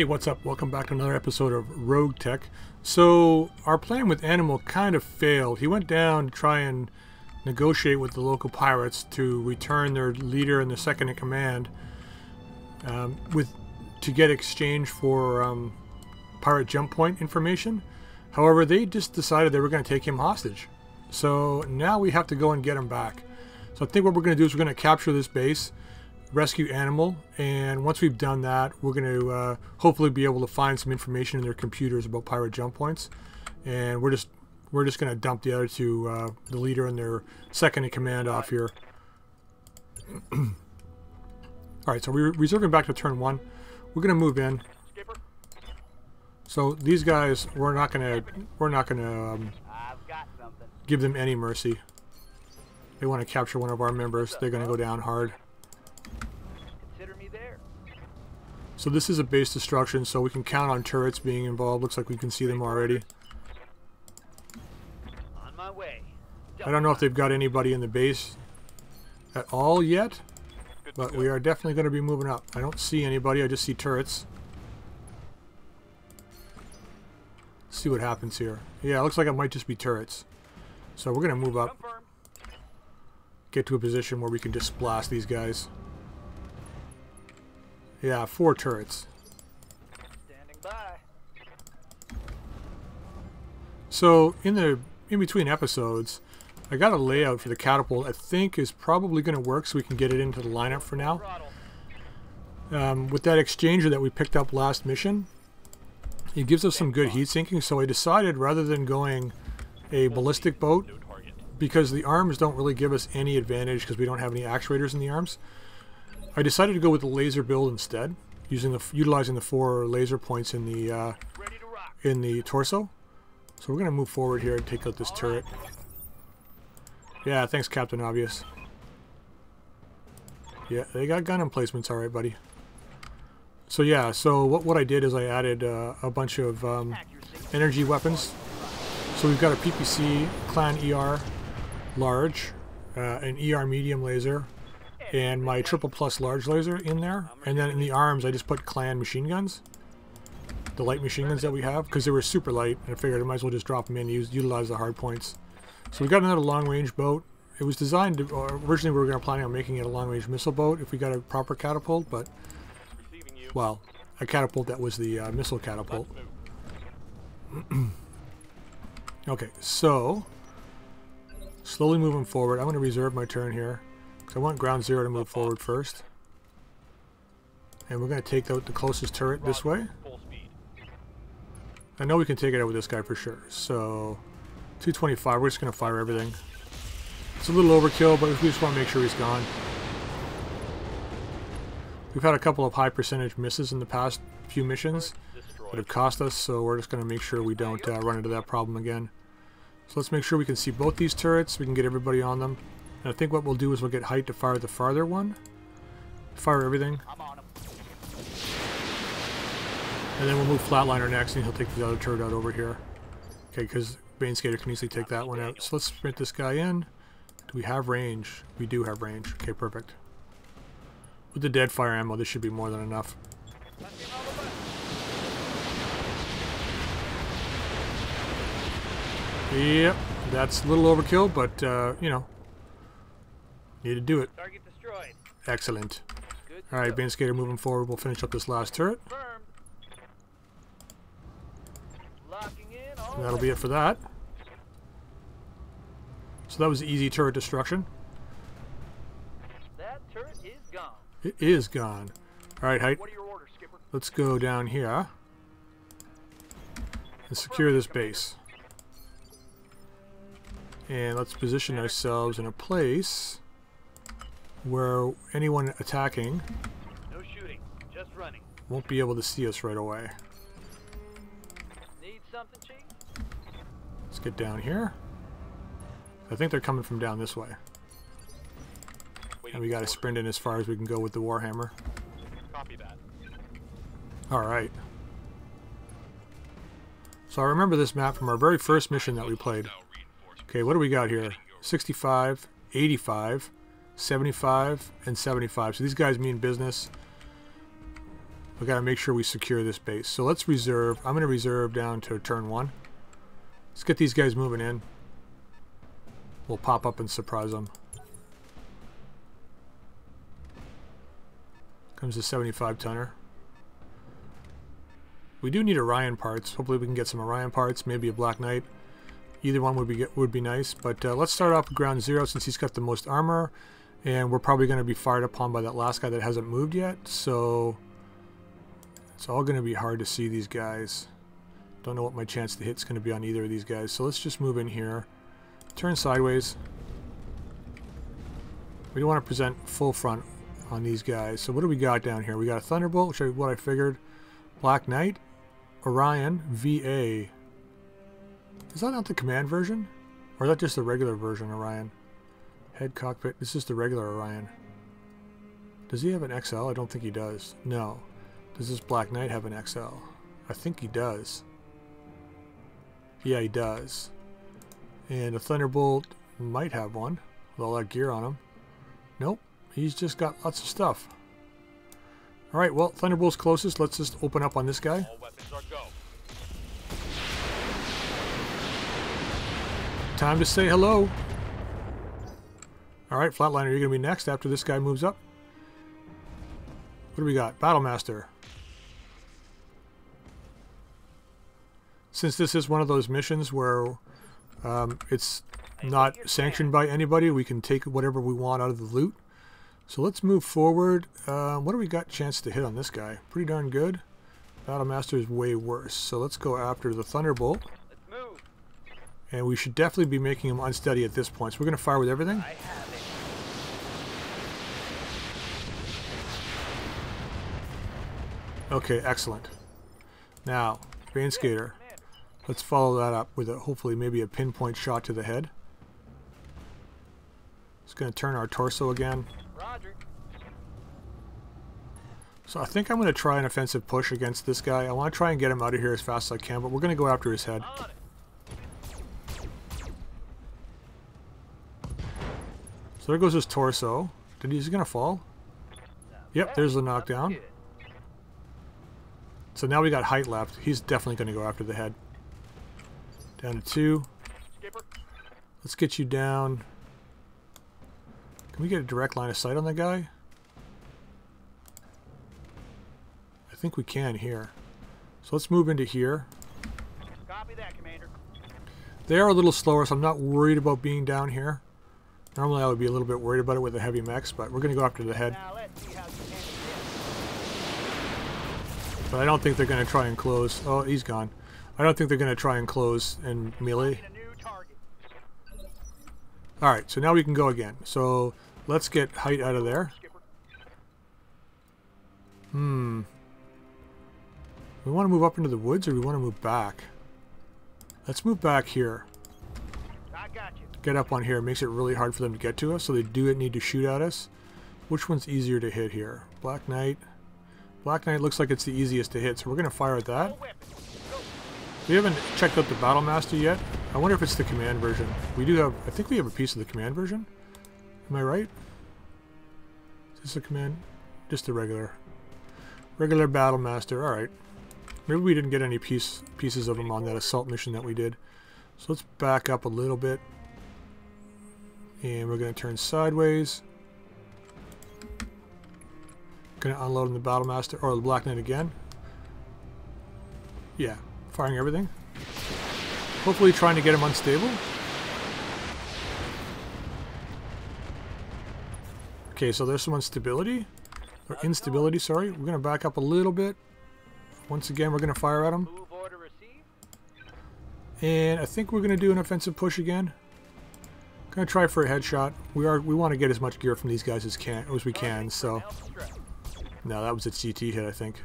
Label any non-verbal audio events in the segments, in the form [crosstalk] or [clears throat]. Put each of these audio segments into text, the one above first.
Hey, what's up? Welcome back to another episode of Rogue Tech. So, our plan with Animal kind of failed. He went down to try and negotiate with the local pirates to return their leader and the second in command um, with to get exchange for um, pirate jump point information. However, they just decided they were going to take him hostage. So now we have to go and get him back. So I think what we're going to do is we're going to capture this base rescue animal. And once we've done that we're going to uh, hopefully be able to find some information in their computers about pirate jump points. And we're just we're just going to dump the other two uh, the leader and their second in command off here. [clears throat] All right so we're reserving back to turn one. We're going to move in. So these guys we're not going to we're not going to um, give them any mercy. They want to capture one of our members. They're going to go down hard So this is a base destruction, so we can count on turrets being involved. Looks like we can see them already. On my way. I don't know if they've got anybody in the base at all yet, but we are definitely going to be moving up. I don't see anybody, I just see turrets. Let's see what happens here. Yeah, it looks like it might just be turrets. So we're going to move up. Get to a position where we can just blast these guys. Yeah, four turrets. Standing by. So in the in between episodes, I got a layout for the catapult I think is probably going to work so we can get it into the lineup for now. Um, with that exchanger that we picked up last mission, it gives us some good heat sinking, so I decided rather than going a ballistic boat, because the arms don't really give us any advantage because we don't have any actuators in the arms, I decided to go with the laser build instead, using the utilizing the four laser points in the uh, in the torso. So we're gonna move forward here and take out this turret. Yeah, thanks, Captain Obvious. Yeah, they got gun emplacements, all right, buddy. So yeah, so what what I did is I added uh, a bunch of um, energy weapons. So we've got a PPC Clan ER large, uh, an ER medium laser, and my triple plus large laser in there. And then in the arms, I just put clan machine guns. The light machine guns that we have, because they were super light. And I figured I might as well just drop them in and use, utilize the hard points. So we got another long range boat. It was designed to, originally we were going to plan on making it a long range missile boat if we got a proper catapult, but, well, a catapult that was the uh, missile catapult. [clears throat] okay, so, slowly moving forward. I'm going to reserve my turn here. So I want ground zero to move forward first. And we're going to take out the closest turret this way. I know we can take it out with this guy for sure. So 225, we're just going to fire everything. It's a little overkill, but we just want to make sure he's gone. We've had a couple of high percentage misses in the past few missions that have cost us, so we're just going to make sure we don't uh, run into that problem again. So let's make sure we can see both these turrets, we can get everybody on them. And I think what we'll do is we'll get height to fire the farther one. Fire everything. And then we'll move Flatliner next and he'll take the other turret out over here. Okay, because Bane Skater can easily take that one out. So let's sprint this guy in. Do we have range? We do have range. Okay, perfect. With the dead fire ammo, this should be more than enough. Yep, that's a little overkill, but, uh, you know, Need to do it. Target destroyed. Excellent. Alright, Baneskater moving forward. We'll finish up this last turret. That'll be it for that. So that was easy turret destruction. That turret is gone. It is gone. Alright, height. Orders, Let's go down here and secure this base. And let's position ourselves in a place where anyone attacking no shooting, just running. won't be able to see us right away. Need something, Chief? Let's get down here. I think they're coming from down this way. Waiting and we got to sprint in as far as we can go with the Warhammer. Copy that. Alright. So I remember this map from our very first mission that we played. Okay, what do we got here? 65, 85, 75 and 75. So these guys mean business. we got to make sure we secure this base. So let's reserve. I'm going to reserve down to turn one. Let's get these guys moving in. We'll pop up and surprise them. Comes the 75 tonner. We do need Orion parts. Hopefully we can get some Orion parts, maybe a Black Knight. Either one would be would be nice. But uh, let's start off with ground zero since he's got the most armor. And we're probably going to be fired upon by that last guy that hasn't moved yet. So it's all going to be hard to see these guys. Don't know what my chance to hit is going to be on either of these guys. So let's just move in here. Turn sideways. We don't want to present full front on these guys. So what do we got down here? We got a Thunderbolt, which is what I figured. Black Knight, Orion, VA. Is that not the command version? Or is that just the regular version, Orion? Head cockpit. This is the regular Orion. Does he have an XL? I don't think he does. No. Does this Black Knight have an XL? I think he does. Yeah, he does. And a Thunderbolt might have one with all that gear on him. Nope. He's just got lots of stuff. Alright, well, Thunderbolt's closest. Let's just open up on this guy. Time to say hello. Alright, Flatliner, you're going to be next after this guy moves up. What do we got? Battlemaster. Since this is one of those missions where um, it's not sanctioned by anybody, we can take whatever we want out of the loot. So let's move forward. Uh, what do we got chance to hit on this guy? Pretty darn good. Battlemaster is way worse. So let's go after the Thunderbolt. And we should definitely be making him unsteady at this point. So we're going to fire with everything. Okay, excellent. Now, Baneskater. Let's follow that up with a hopefully maybe a pinpoint shot to the head. It's going to turn our torso again. Roger. So I think I'm going to try an offensive push against this guy. I want to try and get him out of here as fast as I can, but we're going to go after his head. So there goes his torso. Did he, is he going to fall? Yep, there's the knockdown. So now we got height left. He's definitely going to go after the head. Down to two. Let's get you down. Can we get a direct line of sight on the guy? I think we can here. So let's move into here. Copy that, Commander. They are a little slower, so I'm not worried about being down here. Normally I would be a little bit worried about it with the heavy mechs, but we're going to go after the head. But I don't think they're going to try and close. Oh, he's gone. I don't think they're going to try and close and melee. Alright, so now we can go again. So let's get height out of there. Hmm. We want to move up into the woods or we want to move back? Let's move back here. Get up on here. It makes it really hard for them to get to us, so they do it need to shoot at us. Which one's easier to hit here? Black Knight. Black Knight looks like it's the easiest to hit, so we're going to fire at that. We haven't checked out the Battle Master yet. I wonder if it's the command version. We do have, I think we have a piece of the command version. Am I right? Is this a command? Just a regular. Regular Battle Master, alright. Maybe we didn't get any piece, pieces of them on that assault mission that we did. So let's back up a little bit. And we're going to turn sideways. To unload in the Battle Master, or the Black Knight again. Yeah, firing everything. Hopefully trying to get him unstable. Okay, so there's some instability. Or instability, sorry. We're going to back up a little bit. Once again, we're going to fire at him. And I think we're going to do an offensive push again. Gonna try for a headshot. We are we want to get as much gear from these guys as can as we can. So no, that was a CT hit, I think.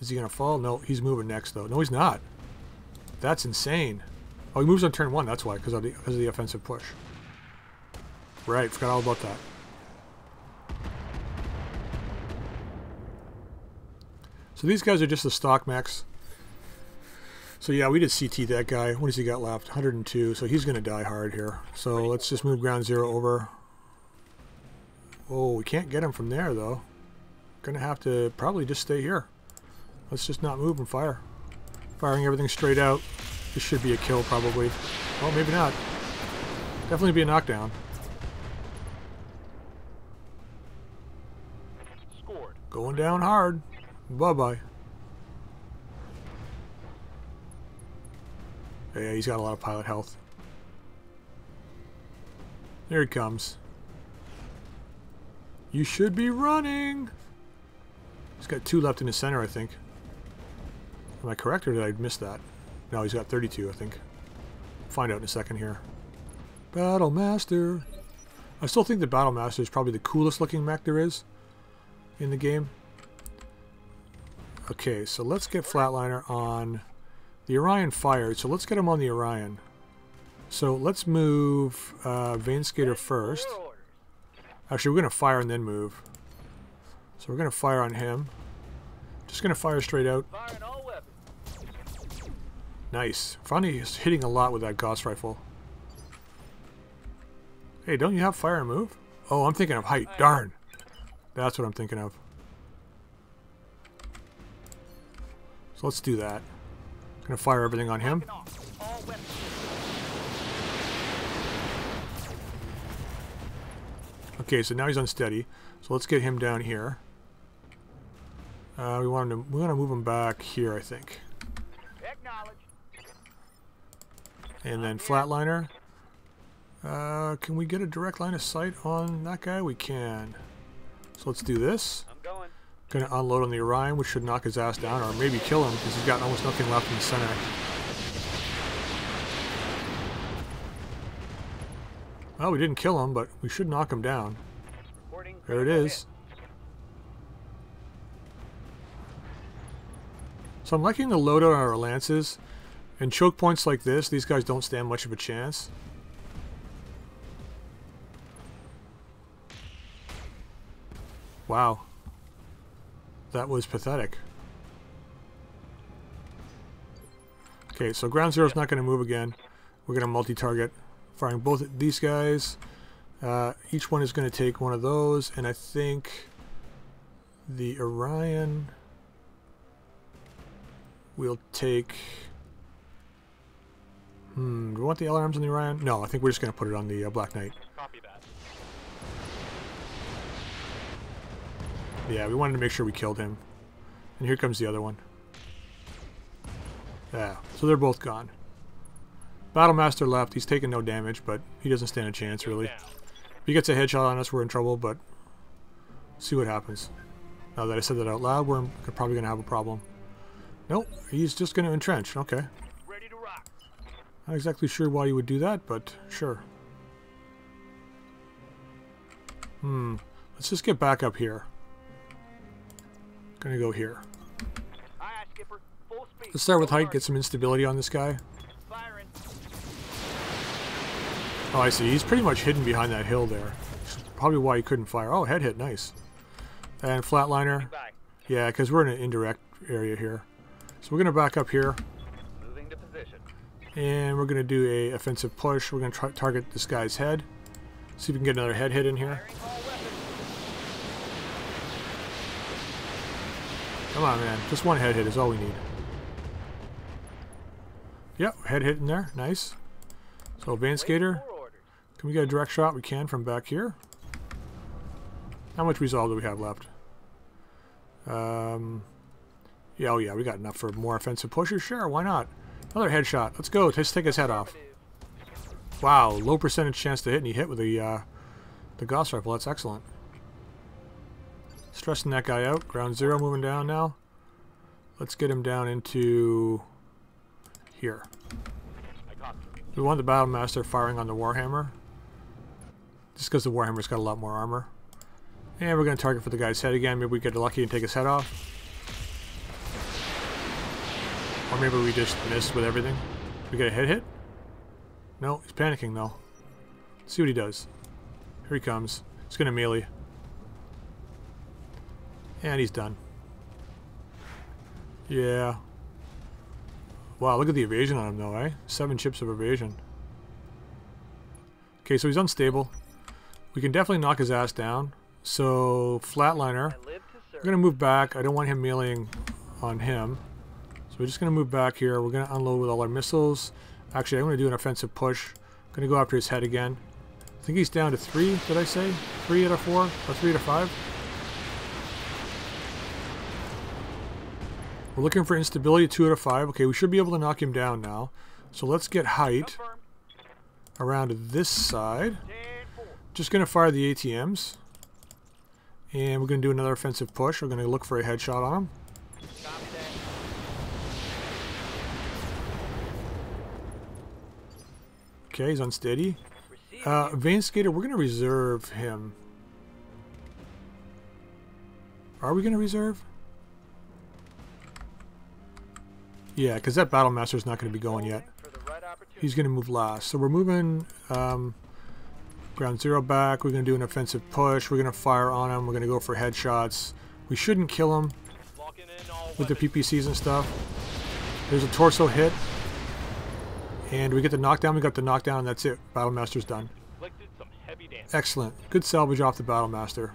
Is he gonna fall? No, he's moving next though. No, he's not. That's insane. Oh, he moves on turn one. That's why, because of the of the offensive push. Right, forgot all about that. So these guys are just the stock mechs. So yeah, we did CT that guy. What does he got left? 102. So he's going to die hard here. So let's just move ground zero over. Oh, we can't get him from there, though. Gonna have to probably just stay here. Let's just not move and fire. Firing everything straight out. This should be a kill, probably. Oh, maybe not. Definitely be a knockdown. Scored. Going down hard. Bye-bye. Yeah, he's got a lot of pilot health. There he comes. You should be running. He's got two left in the center, I think. Am I correct, or did I miss that? No, he's got 32, I think. Find out in a second here. Battle Master. I still think the Battle Master is probably the coolest looking mech there is in the game. Okay, so let's get Flatliner on the Orion fired, so let's get him on the Orion. So let's move uh, Baneskater first. Actually, we're going to fire and then move. So we're going to fire on him. Just going to fire straight out. Firing all weapons. Nice. Funny is hitting a lot with that Gauss rifle. Hey, don't you have fire and move? Oh, I'm thinking of height. Darn. That's what I'm thinking of. So let's do that. Gonna fire everything on him. Knocking off. All weapons. Okay, so now he's unsteady. So let's get him down here. Uh, we want to, we want to move him back here, I think. And then flatliner. Uh, can we get a direct line of sight on that guy? We can. So let's do this. I'm going. Gonna unload on the Orion, which should knock his ass down, or maybe kill him, because he's got almost nothing left in the center. Well, we didn't kill him, but we should knock him down. There it is. So I'm liking the loadout on our lances. And choke points like this, these guys don't stand much of a chance. Wow. That was pathetic. Okay, so ground zero's not going to move again. We're going to multi-target, firing both these guys. Uh, each one is going to take one of those, and I think the Orion will take. Hmm, do we want the alarms on the Orion? No, I think we're just going to put it on the uh, Black Knight. Copy that. Yeah, we wanted to make sure we killed him. And here comes the other one. Yeah, so they're both gone. Battlemaster left. He's taking no damage, but he doesn't stand a chance, really. If he gets a headshot on us, we're in trouble, but see what happens. Now that I said that out loud, we're probably going to have a problem. Nope, he's just going to entrench. Okay. Ready to rock. Not exactly sure why you would do that, but sure. Hmm. Let's just get back up here. Gonna go here. Aye, aye, skipper. Full speed. Let's start with height, get some instability on this guy. Firing. Oh, I see. He's pretty much hidden behind that hill there. Probably why he couldn't fire. Oh, head hit. Nice. And flatliner. Yeah, because we're in an indirect area here. So we're going to back up here. Moving to position. And we're going to do a offensive push. We're going to target this guy's head. See if we can get another head hit in here. Firing all weapons. Come on, man. Just one head hit is all we need. Yep, head hit in there. Nice. So, Bane Skater. Can we get a direct shot? We can from back here. How much resolve do we have left? Um, yeah, oh yeah, we got enough for more offensive pushes. Sure, why not? Another headshot. Let's go. Let's take his head off. Wow, low percentage chance to hit, and he hit with the uh, the Gauss rifle. That's excellent. Stressing that guy out. Ground zero moving down now. Let's get him down into here. We want the Battlemaster firing on the Warhammer. Just because the Warhammer's got a lot more armor. And we're going to target for the guy's head again. Maybe we get lucky and take his head off. Or maybe we just miss with everything. We get a head hit? No, he's panicking though. Let's see what he does. Here he comes. He's going to melee. And he's done. Yeah. Wow, look at the evasion on him though, eh? Seven chips of evasion. Okay, so he's unstable. We can definitely knock his ass down. So flatliner. I live to We're gonna move back. I don't want him meleeing on him. So we're just gonna move back here. We're gonna unload with all our missiles. Actually, I'm gonna do an offensive push. gonna go after his head again. I think he's down to three, did I say? Three out of four? Or three out of five? We're looking for instability, two out of five. Okay, we should be able to knock him down now. So let's get height around this side. 10-4. Just going to fire the ATMs. And we're going to do another offensive push. We're going to look for a headshot on him. Okay, he's unsteady. Uh. Bane Skater, we're going to reserve him. Are we going to reserve? Yeah, because that Battle Master's not going to be going yet. He's going to move last. So we're moving um, ground zero back. We're going to do an offensive push. We're going to fire on him. We're going to go for headshots. We shouldn't kill him with the. PPCs and stuff. There's a torso hit. And we get the knockdown. We got the knockdown, and that's it. Battle Master's done. Excellent. Good salvage off the Battle Master.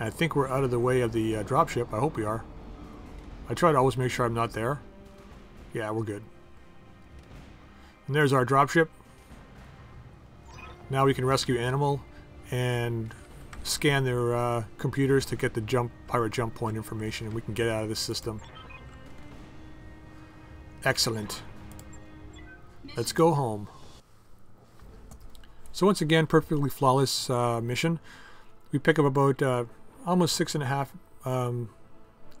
I think we're out of the way of the uh, dropship. I hope we are. I try to always make sure I'm not there. Yeah, we're good. And there's our dropship. Now we can rescue Animal and scan their uh, computers to get the jump pirate jump point information, and we can get out of this system. Excellent. Let's go home. So once again, perfectly flawless uh, mission. We pick up about uh, almost six and a half, um,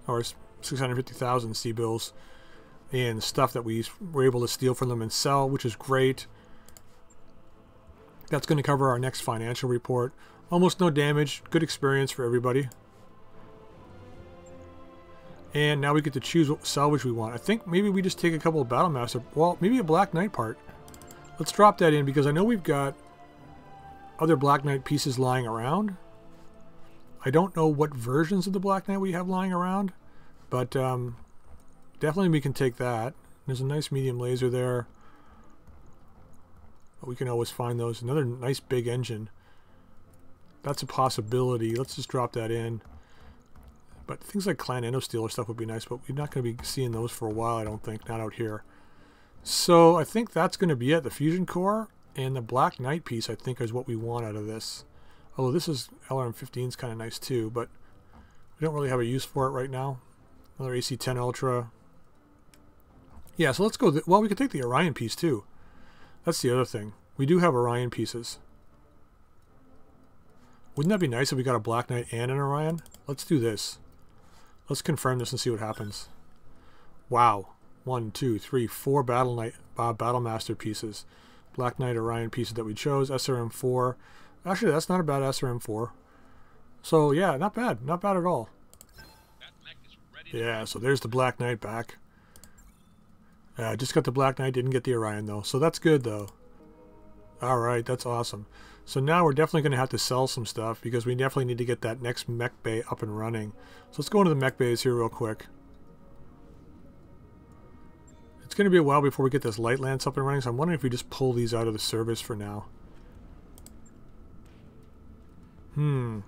or six hundred fifty thousand C-bills, and stuff that we were able to steal from them and sell, which is great. That's going to cover our next financial report. Almost no damage, good experience for everybody. And now we get to choose what salvage we want. I think maybe we just take a couple of Battlemaster. Well, maybe a Black Knight part. Let's drop that in because I know we've got other Black Knight pieces lying around. I don't know what versions of the Black Knight we have lying around, but um, definitely we can take that. There's a nice medium laser there. But we can always find those. Another nice big engine. That's a possibility. Let's just drop that in. But things like Clan Endosteel or stuff would be nice, but we're not going to be seeing those for a while, I don't think. Not out here. So I think that's going to be it. The Fusion Core and the Black Knight piece, I think, is what we want out of this. Although this is LRM-15 is kind of nice too, but we don't really have a use for it right now. Another AC-10 Ultra. Yeah, so let's go. Well, we could take the Orion piece too. That's the other thing. We do have Orion pieces. Wouldn't that be nice if we got a Black Knight and an Orion? Let's do this. Let's confirm this and see what happens. Wow. One, two, three, four Battle Knight, uh, Battle Master pieces. Black Knight Orion pieces that we chose. SRM4. Actually, that's not a bad SRM4. So, yeah, not bad. Not bad at all. Yeah, so there's the Black Knight back. Uh, just got the Black Knight, didn't get the Orion, though. So that's good, though. Alright, that's awesome. So now we're definitely going to have to sell some stuff because we definitely need to get that next mech bay up and running. So let's go into the mech bays here real quick. It's going to be a while before we get this light lance up and running, so I'm wondering if we just pull these out of the service for now. Hmm.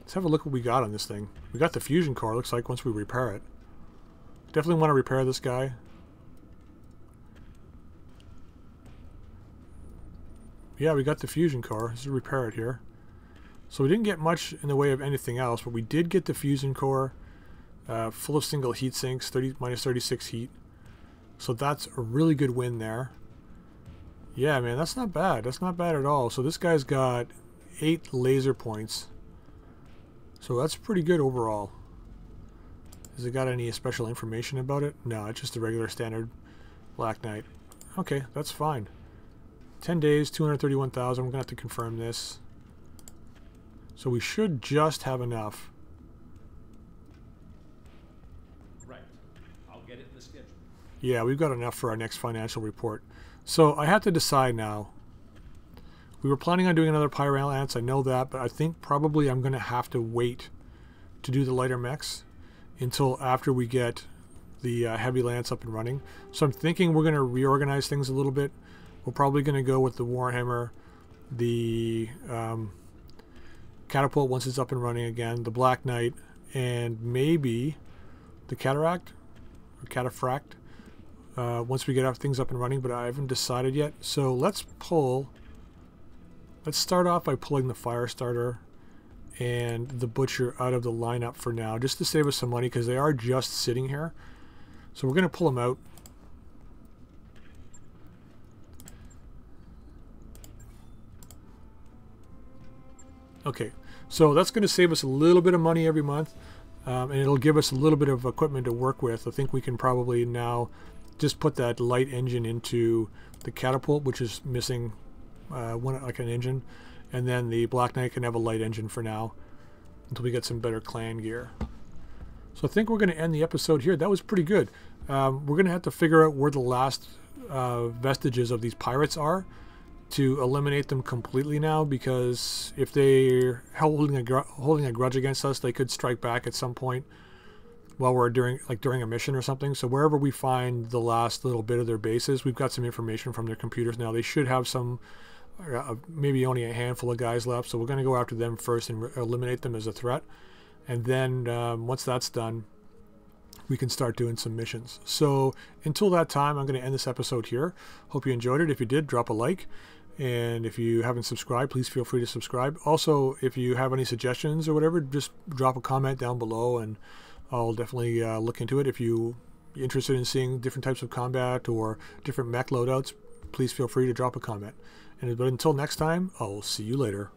Let's have a look what we got on this thing. We got the fusion core, looks like, once we repair it. Definitely want to repair this guy. Yeah, we got the fusion core. Let's repair it here. So we didn't get much in the way of anything else, but we did get the fusion core, uh, full of single heat sinks, 30 minus 36 heat. So that's a really good win there. Yeah, man, that's not bad. That's not bad at all. So this guy's got eight laser points. So that's pretty good overall. Has it got any special information about it? No, it's just a regular standard Black Knight. Okay, that's fine. 10 days, 231,000. We're going to have to confirm this. So we should just have enough. Right. I'll get it in the schedule. Yeah, we've got enough for our next financial report. So I have to decide now. We were planning on doing another Pyro Lance, I know that, but I think probably I'm going to have to wait to do the lighter mechs until after we get the uh, heavy lance up and running. So I'm thinking we're going to reorganize things a little bit. We're probably going to go with the Warhammer, the um, catapult once it's up and running again, the Black Knight, and maybe the Cataract or Cataphract uh, once we get our things up and running, but I haven't decided yet. So let's pull. Let's start off by pulling the fire starter and the butcher out of the lineup for now, just to save us some money because they are just sitting here. So we're going to pull them out. Okay, so that's going to save us a little bit of money every month, um, and it'll give us a little bit of equipment to work with. I think we can probably now just put that light engine into the catapult, which is missing uh, one like an engine, and then the Black Knight can have a light engine for now until we get some better clan gear. So I think we're going to end the episode here. That was pretty good. Um, we're going to have to figure out where the last uh, vestiges of these pirates are to eliminate them completely now because if they're holding a holding a grudge against us, they could strike back at some point while we're during like during a mission or something. So wherever we find the last little bit of their bases, we've got some information from their computers now. They should have some uh, maybe only a handful of guys left. So we're going to go after them first and eliminate them as a threat. And then um, once that's done, we can start doing some missions. So until that time, I'm going to end this episode here. Hope you enjoyed it. If you did, drop a like. And if you haven't subscribed, please feel free to subscribe. Also, if you have any suggestions or whatever, just drop a comment down below and I'll definitely uh, look into it. If you are interested in seeing different types of combat or different mech loadouts, please feel free to drop a comment. And but until next time, I'll see you later.